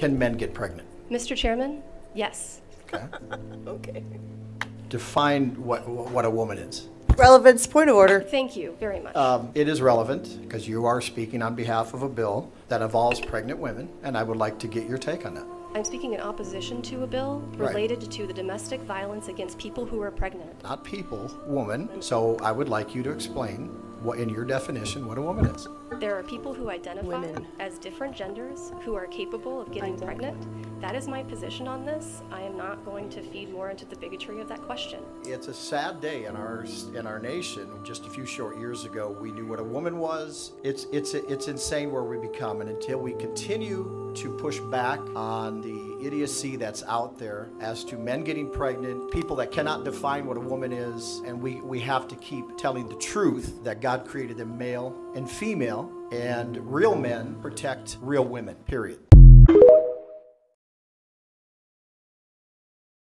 can men get pregnant? Mr. Chairman, yes. Okay. Okay. Define what, what a woman is. Relevance, point of order. Thank you very much. Um, It is relevant because you are speaking on behalf of a bill that involves pregnant women, and I would like to get your take on that. I'm speaking in opposition to a bill Right. related to the domestic violence against people who are pregnant. Not people, woman. So I would like you to explain what, in your definition, what a woman is. There are people who identify Women. as different genders who are capable of getting pregnant. That is my position on this. I am not going to feed more into the bigotry of that question. It's a sad day in our in our nation. Just a few short years ago, we knew what a woman was. It's it's it's insane where we become, and until we continue to push back on the idiocy that's out there as to men getting pregnant, people that cannot define what a woman is, and we we have to keep telling the truth that God created them male and female, and real men protect real women. Period.